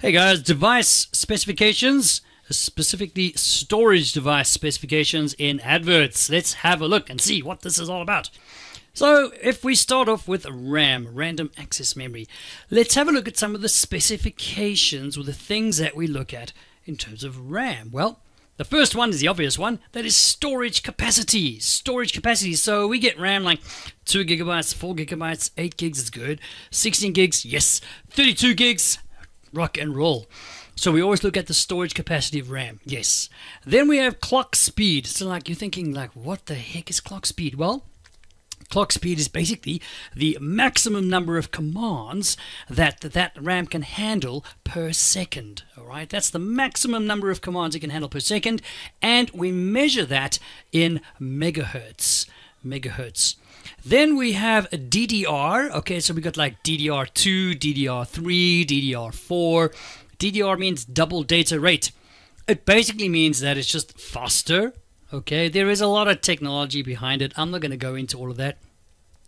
Hey guys, device specifications, specifically storage device specifications in adverts. Let's have a look and see what this is all about. So, if we start off with RAM, random access memory, let's have a look at some of the specifications or the things that we look at in terms of RAM. Well, the first one is the obvious one that is storage capacity. Storage capacity. So we get RAM like 2 gigabytes, 4 gigabytes, 8 gigs is good, 16 gigs, yes, 32 gigs, rock and roll. So we always look at the storage capacity of RAM. Yes. Then we have clock speed. So like you're thinking like what the heck is clock speed? Well, clock speed is basically the maximum number of commands that that RAM can handle per second. All right, that's the maximum number of commands it can handle per second, and we measure that in megahertz. Megahertz. Then we have DDR. Okay, so we got like DDR2, DDR3, DDR4. DDR means double data rate. It basically means that it's just faster. Okay, there is a lot of technology behind it. I'm not going to go into all of that.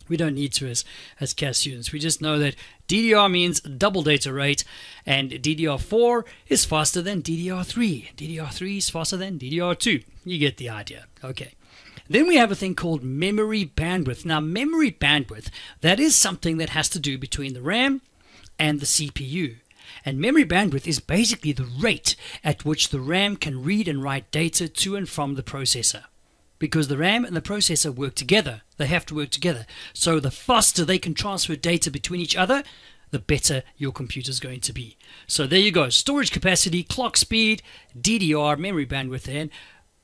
We don't need to as, as CAT students. We just know that DDR means double data rate, and DDR4 is faster than DDR3. DDR3 is faster than DDR2. You get the idea. Okay. Then we have a thing called memory bandwidth. Now, memory bandwidth, that is something that has to do between the RAM and the CPU. And memory bandwidth is basically the rate at which the RAM can read and write data to and from the processor. Because the RAM and the processor work together, they have to work together. So the faster they can transfer data between each other, the better your computer is going to be. So there you go storage capacity, clock speed, DDR, memory bandwidth, and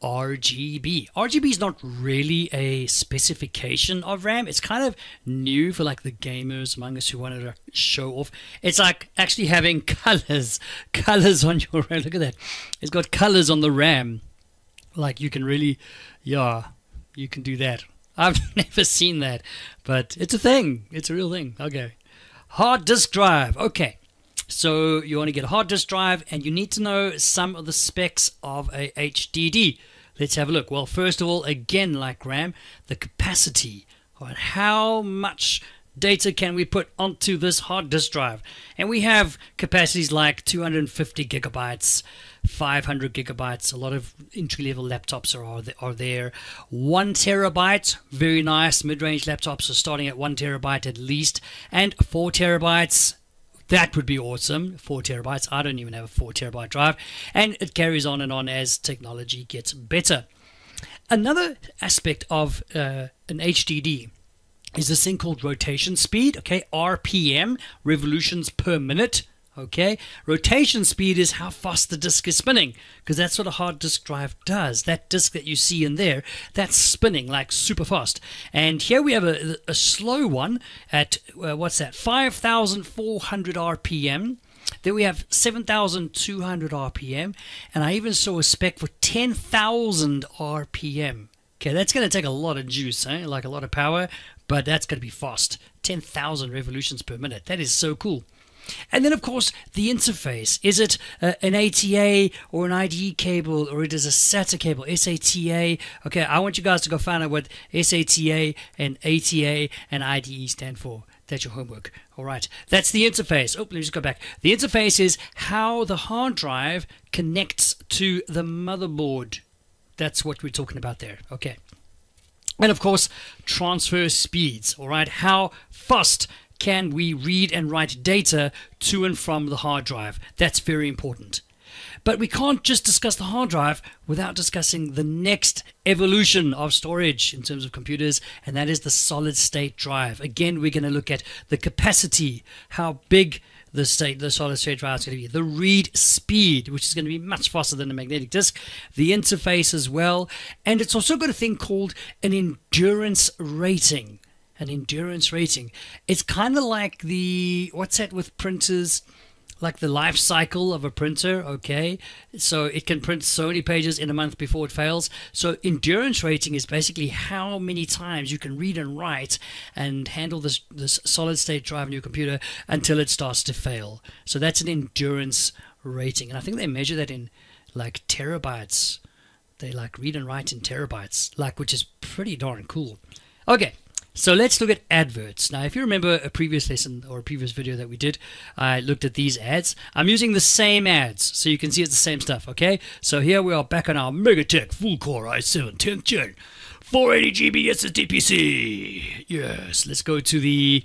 RGB. RGB is not really a specification of RAM. It's kind of new for like the gamers among us who wanted to show off. It's like actually having colors, colors on your RAM. Look at that. It's got colors on the RAM. Like you can really, yeah, you can do that. I've never seen that, but it's a thing. It's a real thing. Okay. Hard disk drive. Okay. So you want to get a hard disk drive and you need to know some of the specs of a HDD. Let's have a look. Well, first of all, again, like RAM, the capacity. Right, how much data can we put onto this hard disk drive? And we have capacities like 250 gigabytes, 500 gigabytes. A lot of entry level laptops are, are there. One terabyte, very nice. Mid range laptops are starting at one terabyte at least. And four terabytes, that would be awesome. Four terabytes. I don't even have a four terabyte drive. And it carries on and on as technology gets better. Another aspect of uh, an HDD is this thing called rotation speed, okay? RPM, revolutions per minute. Okay, rotation speed is how fast the disk is spinning because that's what a hard disk drive does. That disk that you see in there, that's spinning like super fast. And here we have a, a slow one at uh, what's that? 5,400 RPM. Then we have 7,200 RPM, and I even saw a spec for 10,000 RPM. Okay, that's going to take a lot of juice, eh? like a lot of power, but that's going to be fast. 10,000 revolutions per minute. That is so cool. And then, of course, the interface. Is it uh, an ATA or an IDE cable or it is a SATA cable? SATA. Okay, I want you guys to go find out what SATA and ATA and IDE stand for. That's your homework. All right. That's the interface. Oh, let me just go back. The interface is how the hard drive connects to the motherboard. That's what we're talking about there. Okay. And of course, transfer speeds. All right. How fast can we read and write data to and from the hard drive? That's very important. But we can't just discuss the hard drive without discussing the next evolution of storage in terms of computers, and that is the solid state drive. Again, we're going to look at the capacity, how big the state the solid state drive is going to be the read speed which is going to be much faster than a magnetic disk the interface as well and it's also got a thing called an endurance rating an endurance rating. It's kind of like the what's that with printers? Like the life cycle of a printer, okay? So it can print so many pages in a month before it fails. So endurance rating is basically how many times you can read and write and handle this this solid state drive in your computer until it starts to fail. So that's an endurance rating, and I think they measure that in like terabytes. They like read and write in terabytes, like which is pretty darn cool. Okay, So let's look at adverts. Now, if you remember a previous lesson or a previous video that we did, I looked at these ads. I'm using the same ads, so you can see it's the same stuff, okay? So here we are back on our MediaTek full core i7 10th gen 480 GB SSD PC. Yes, let's go to the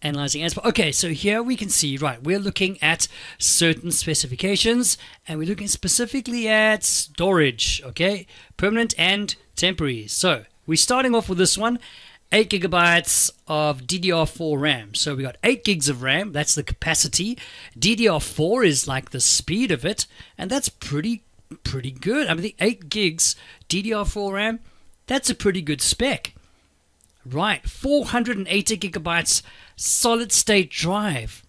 analyzing ads. Okay, so here we can see, right, we're looking at certain specifications and we're looking specifically at storage, okay? Permanent and temporary. So we're starting off with this one 8 gigabytes of DDR4 RAM. So we got 8 gigs of RAM, that's the capacity. DDR4 is like the speed of it, and that's pretty pretty good. I mean the 8 gigs DDR4 RAM, that's a pretty good spec. Right, 480 gigabytes solid state drive.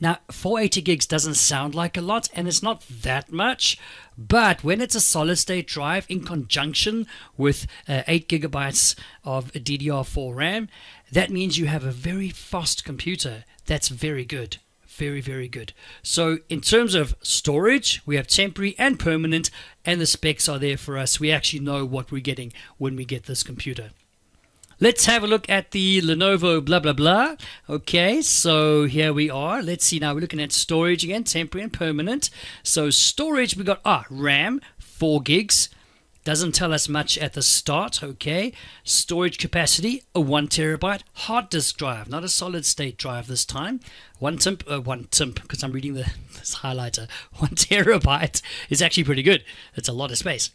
Now, 480 gigs doesn't sound like a lot, and it's not that much, but when it's a solid state drive in conjunction with uh, 8 gigabytes of DDR4 RAM, that means you have a very fast computer. That's very good. Very, very good. So, in terms of storage, we have temporary and permanent, and the specs are there for us. We actually know what we're getting when we get this computer. Let's have a look at the Lenovo blah blah blah. Okay, so here we are. Let's see now. We're looking at storage again, temporary and permanent. So storage, we got ah RAM, four gigs. Doesn't tell us much at the start. Okay, storage capacity, a one terabyte hard disk drive, not a solid state drive this time. One temp, uh, one temp, because I'm reading the this highlighter. One terabyte is actually pretty good. It's a lot of space.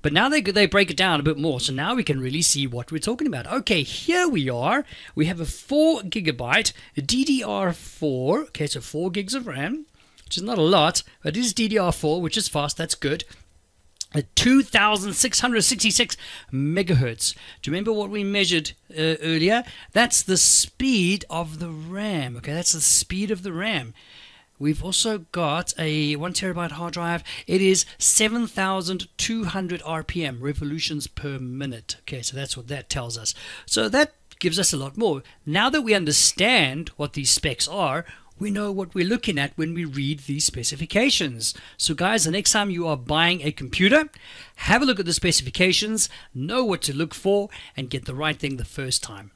But now they, they break it down a bit more, so now we can really see what we're talking about. Okay, here we are. We have a 4 gigabyte DDR4. Okay, so 4 gigs of RAM, which is not a lot, but it is DDR4, which is fast. That's good. At 2666 megahertz. Do you remember what we measured uh, earlier? That's the speed of the RAM. Okay, that's the speed of the RAM. We've also got a one terabyte hard drive. It is 7,200 RPM, revolutions per minute. Okay, so that's what that tells us. So that gives us a lot more. Now that we understand what these specs are, we know what we're looking at when we read these specifications. So, guys, the next time you are buying a computer, have a look at the specifications, know what to look for, and get the right thing the first time.